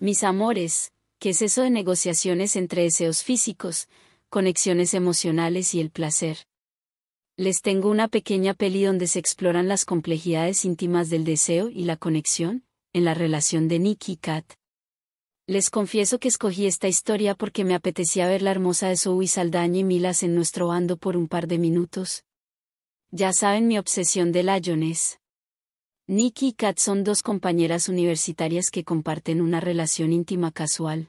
Mis amores, ¿qué es eso de negociaciones entre deseos físicos, conexiones emocionales y el placer? Les tengo una pequeña peli donde se exploran las complejidades íntimas del deseo y la conexión, en la relación de Nicky y Kat. Les confieso que escogí esta historia porque me apetecía ver la hermosa de Zoe Saldaña y Milas en nuestro bando por un par de minutos. Ya saben mi obsesión de Lioness. Nikki y Kat son dos compañeras universitarias que comparten una relación íntima casual.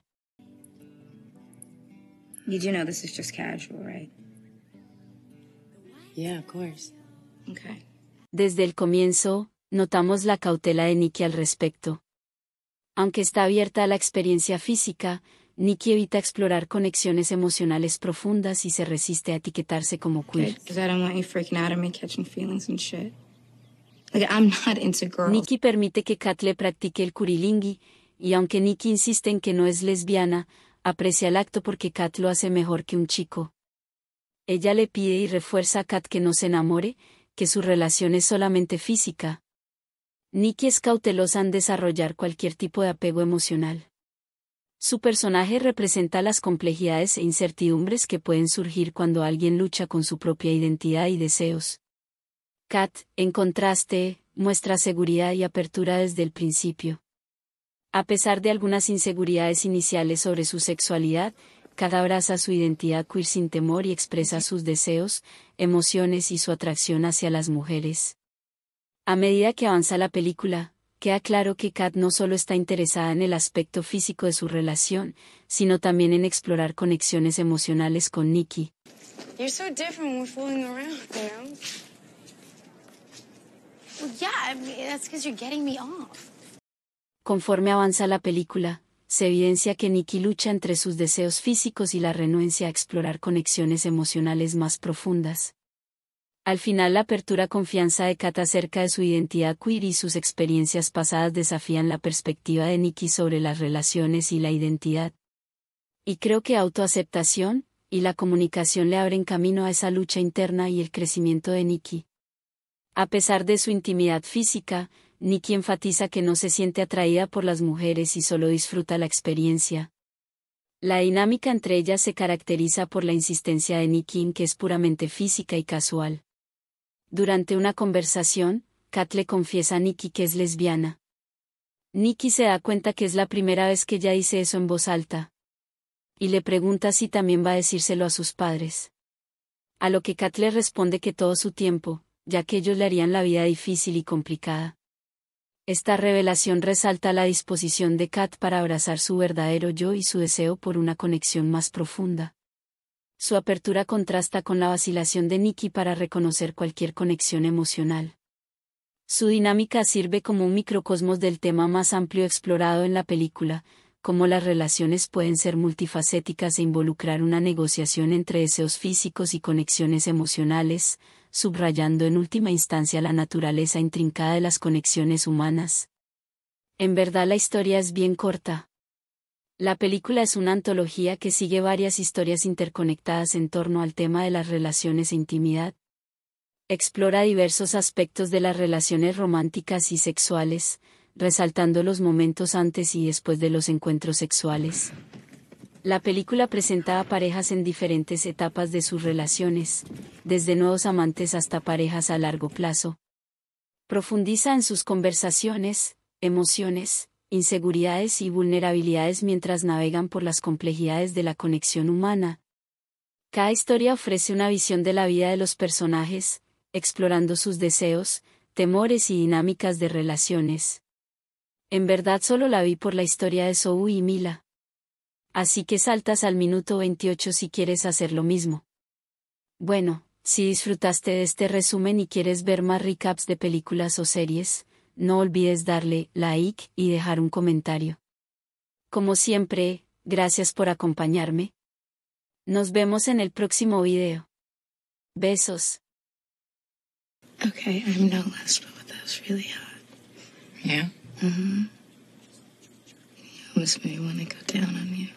You do know this is just casual, right? Yeah, of course. Okay. Desde el comienzo, notamos la cautela de Nikki al respecto. Aunque está abierta a la experiencia física, Nikki evita explorar conexiones emocionales profundas y se resiste a etiquetarse como queer. Nikki permite que Kat le practique el curilingi, y aunque Nikki insiste en que no es lesbiana, aprecia el acto porque Kat lo hace mejor que un chico. Ella le pide y refuerza a Kat que no se enamore, que su relación es solamente física. Nikki es cautelosa en desarrollar cualquier tipo de apego emocional. Su personaje representa las complejidades e incertidumbres que pueden surgir cuando alguien lucha con su propia identidad y deseos. Kat, en contraste, muestra seguridad y apertura desde el principio. A pesar de algunas inseguridades iniciales sobre su sexualidad, Kat abraza su identidad queer sin temor y expresa sus deseos, emociones y su atracción hacia las mujeres. A medida que avanza la película, queda claro que Kat no solo está interesada en el aspecto físico de su relación, sino también en explorar conexiones emocionales con Nicky. You're so different when we're fooling around, you know? Well, yeah, I mean, that's because you're getting me off. Conforme avanza la película, se evidencia que Nicky lucha entre sus deseos físicos y la renuencia a explorar conexiones emocionales más profundas. Al final la apertura confianza de Kat acerca de su identidad queer y sus experiencias pasadas desafían la perspectiva de Nicky sobre las relaciones y la identidad. Y creo que autoaceptación, y la comunicación le abren camino a esa lucha interna y el crecimiento de Nicky. A pesar de su intimidad física, Nicky enfatiza que no se siente atraída por las mujeres y solo disfruta la experiencia. La dinámica entre ellas se caracteriza por la insistencia de Nicky en que es puramente física y casual. Durante una conversación, Kat le confiesa a Nicky que es lesbiana. Nicky se da cuenta que es la primera vez que ella dice eso en voz alta. Y le pregunta si también va a decírselo a sus padres. A lo que Kat le responde que todo su tiempo, ya que ellos le harían la vida difícil y complicada. Esta revelación resalta la disposición de Kat para abrazar su verdadero yo y su deseo por una conexión más profunda. Su apertura contrasta con la vacilación de Nicky para reconocer cualquier conexión emocional. Su dinámica sirve como un microcosmos del tema más amplio explorado en la película, cómo las relaciones pueden ser multifacéticas e involucrar una negociación entre deseos físicos y conexiones emocionales, subrayando en última instancia la naturaleza intrincada de las conexiones humanas. En verdad la historia es bien corta. La película es una antología que sigue varias historias interconectadas en torno al tema de las relaciones e intimidad. Explora diversos aspectos de las relaciones románticas y sexuales, resaltando los momentos antes y después de los encuentros sexuales. La película presenta a parejas en diferentes etapas de sus relaciones, desde nuevos amantes hasta parejas a largo plazo. Profundiza en sus conversaciones, emociones, inseguridades y vulnerabilidades mientras navegan por las complejidades de la conexión humana. Cada historia ofrece una visión de la vida de los personajes, explorando sus deseos, temores y dinámicas de relaciones. En verdad solo la vi por la historia de Zoe y Mila. Así que saltas al minuto 28 si quieres hacer lo mismo. Bueno, si disfrutaste de este resumen y quieres ver más recaps de películas o series, no olvides darle like y dejar un comentario. Como siempre, gracias por acompañarme. Nos vemos en el próximo video. Besos. Okay, I'm no lesbian, but that was really hot. Yeah? Mm-hmm. You almost made me want to go down on you.